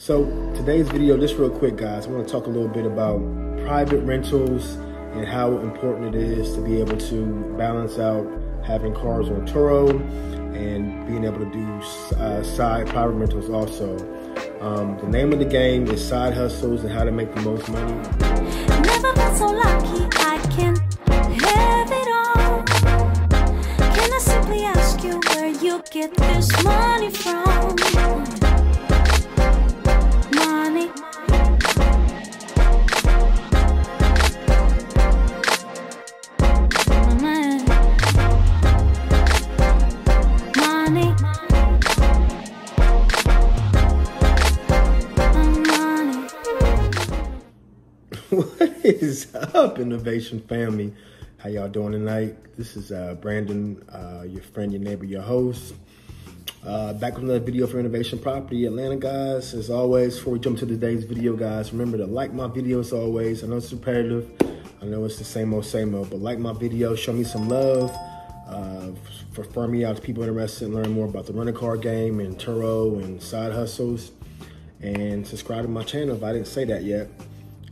So today's video, just real quick, guys, I want to talk a little bit about private rentals and how important it is to be able to balance out having cars on Turo and being able to do uh, side private rentals also. Um, the name of the game is side hustles and how to make the most money. Never been so lucky I can have it all. Can I simply ask you where you get this money from? what is up, Innovation family? How y'all doing tonight? This is uh, Brandon, uh, your friend, your neighbor, your host. Uh, back with another video for Innovation Property Atlanta, guys. As always, before we jump to today's video, guys, remember to like my videos always. I know it's repetitive. I know it's the same old, same old, but like my video, show me some love. Uh, refer me out to people interested in learning more about the rental car game and Turo and side hustles. And subscribe to my channel if I didn't say that yet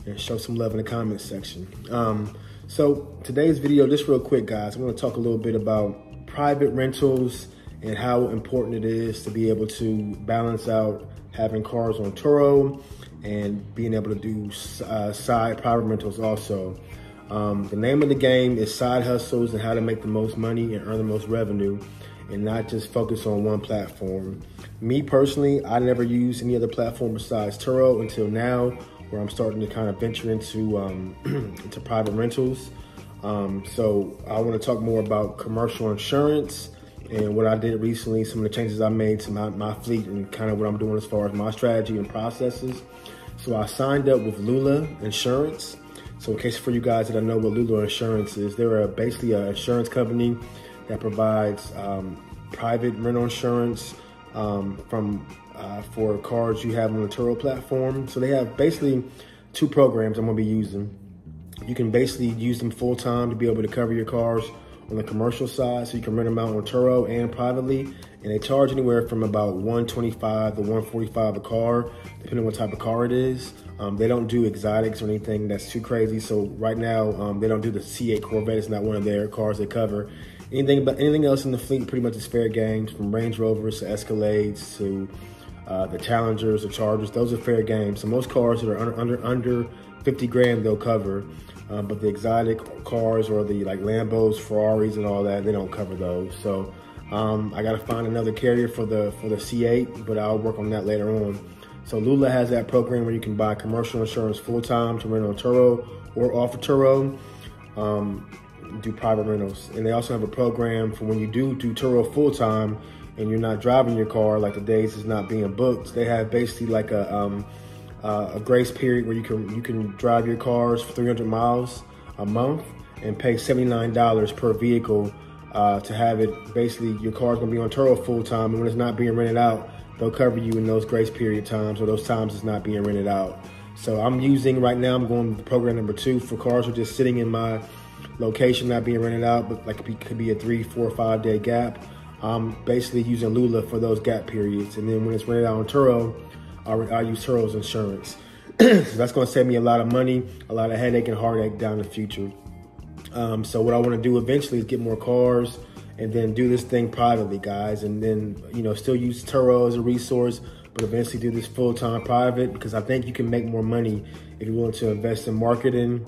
and show some love in the comments section. Um, so today's video, just real quick, guys, I'm going to talk a little bit about private rentals and how important it is to be able to balance out having cars on Turo and being able to do uh, side private rentals also. Um, the name of the game is side hustles and how to make the most money and earn the most revenue and not just focus on one platform. Me personally, I never used any other platform besides Turo until now, where I'm starting to kind of venture into um, into private rentals. Um, so I want to talk more about commercial insurance and what I did recently, some of the changes I made to my, my fleet and kind of what I'm doing as far as my strategy and processes. So I signed up with Lula Insurance. So in case for you guys that don't know what Lula Insurance is, they're a, basically an insurance company that provides um, private rental insurance um, from uh, for cars you have on the Turo platform. So they have basically two programs I'm gonna be using. You can basically use them full time to be able to cover your cars on the commercial side, so you can rent them out on Turo and privately. And they charge anywhere from about 125 to 145 a car, depending on what type of car it is. Um, they don't do exotics or anything that's too crazy. So right now, um, they don't do the C8 Corvette. It's not one of their cars they cover. Anything but anything else in the fleet pretty much is fair games, from Range Rovers to Escalades to uh, the Challengers, the Chargers. Those are fair games. So most cars that are under under, under 50 grand they'll cover, um, but the exotic cars or the like Lambos, Ferraris, and all that they don't cover those. So um, I got to find another carrier for the for the C8, but I'll work on that later on. So Lula has that program where you can buy commercial insurance full time to rent on Turo or off of Turo. Um, do private rentals, and they also have a program for when you do do Turo full time and you're not driving your car, like the days is not being booked. They have basically like a um, uh, a grace period where you can you can drive your cars for 300 miles a month and pay $79 per vehicle uh, to have it. Basically, your car's gonna be on Turo full time, and when it's not being rented out, they'll cover you in those grace period times or those times it's not being rented out. So I'm using right now. I'm going to program number two for cars are just sitting in my location, not being rented out, but like it could be a three, four, five day gap. I'm basically using Lula for those gap periods, and then when it's rented out on Turo, I, I use Turo's insurance. so that's going to save me a lot of money, a lot of headache and heartache down the future. Um, so what I want to do eventually is get more cars and then do this thing privately, guys, and then you know still use Turo as a resource, but eventually do this full time private because I think you can make more money if you're willing to invest in marketing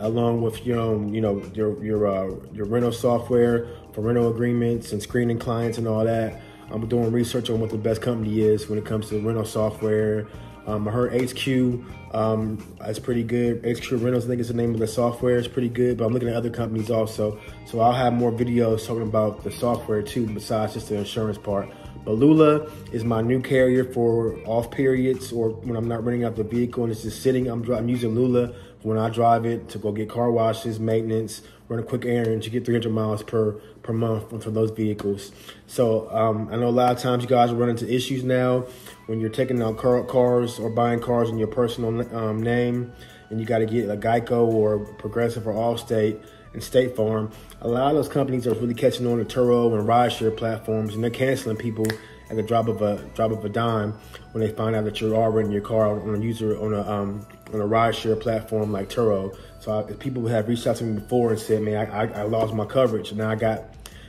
along with your own, you know, your your uh, your rental software for rental agreements and screening clients and all that. I'm doing research on what the best company is when it comes to rental software. Um, I heard HQ um, is pretty good. HQ Rentals, I think is the name of the software. It's pretty good, but I'm looking at other companies also. So I'll have more videos talking about the software too, besides just the insurance part. But Lula is my new carrier for off periods or when I'm not running out the vehicle and it's just sitting. I'm, I'm using Lula when I drive it to go get car washes, maintenance, run a quick errand to get 300 miles per per month for those vehicles. So um, I know a lot of times you guys run into issues now when you're taking out car, cars or buying cars in your personal um, name, and you got to get a Geico or Progressive or Allstate and State Farm. A lot of those companies are really catching on to Turo and rideshare platforms, and they're canceling people at the drop of a drop of a dime when they find out that you're already in your car on a user on a um, on a ride share platform like Turo. So I, people have reached out to me before and said, "Man, I, I, I lost my coverage, now I got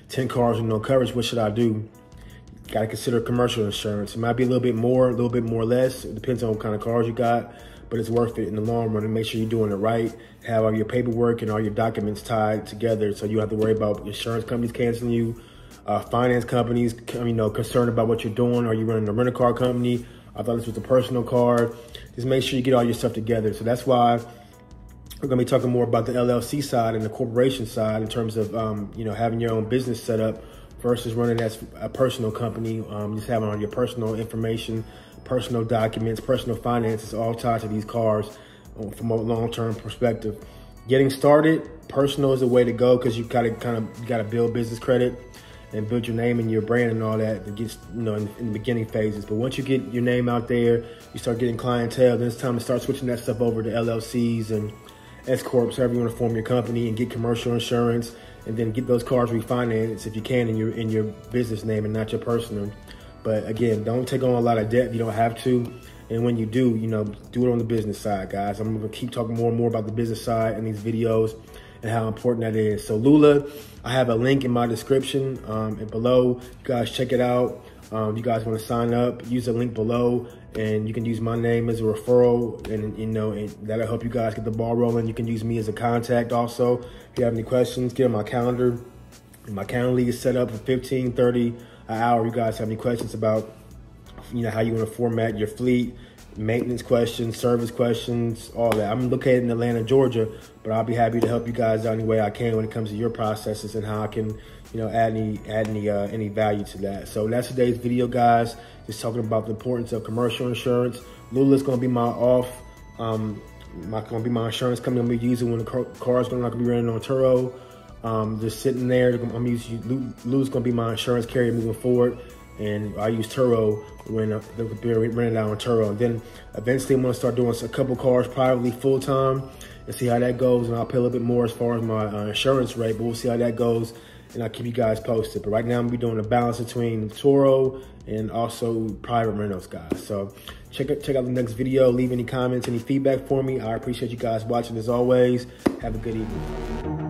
ten cars with no coverage. What should I do?" Got to consider commercial insurance. It might be a little bit more, a little bit more less. It depends on what kind of cars you got, but it's worth it in the long run. And make sure you're doing it right. Have all your paperwork and all your documents tied together, so you don't have to worry about insurance companies canceling you uh, finance companies, you know, concerned about what you're doing. Are you running a rental car company? I thought this was a personal car. Just make sure you get all your stuff together. So that's why we're going to be talking more about the LLC side and the corporation side in terms of, um, you know, having your own business set up versus running as a personal company, um, just having all your personal information, personal documents, personal finances all tied to these cars uh, from a long-term perspective. Getting started, personal is the way to go because you got to kind of you got to build business credit and build your name and your brand and all that that gets you know in, in, the beginning phases but once you get your name out there you start getting clientele then it's time to start switching that stuff over to llcs and s corps however you want to form your company and get commercial insurance and then get those cars refinanced if you can in your in your business name and not your personal but again don't take on a lot of debt if you don't have to and when you do you know do it on the business side guys i'm to keep talking more and more about the business side in these videos and how important that is. So Lula, I have a link in my description um, and below. You guys check it out. Um, you guys want to sign up, use the link below, and you can use my name as a referral, and you know and that'll help you guys get the ball rolling. You can use me as a contact also. If you have any questions, get on my calendar. My calendar is set up for 15, 30 an hour. You guys have any questions about you know how you want to format your fleet, maintenance questions, service questions, all that. I'm located in Atlanta, Georgia, but I'll be happy to help you guys out any way I can when it comes to your processes and how I can, you know, add any add any uh, any value to that. So that's today's video, guys. Just talking about the importance of commercial insurance. Lula's gonna be my off. Um, my gonna be my insurance company. I'm gonna be using when the car is gonna not be running on Turo. Um, just sitting there. I'm using Lula's gonna be my insurance carrier moving forward and I use Turo when uh, they're running out on Turo. And then eventually I'm gonna start doing a couple cars privately full time and see how that goes. And I'll pay a little bit more as far as my uh, insurance rate, but we'll see how that goes. And I'll keep you guys posted. But right now I'm gonna be doing a balance between Turo and also private rentals, guys. So check out, check out the next video. Leave any comments, any feedback for me. I appreciate you guys watching as always. Have a good evening.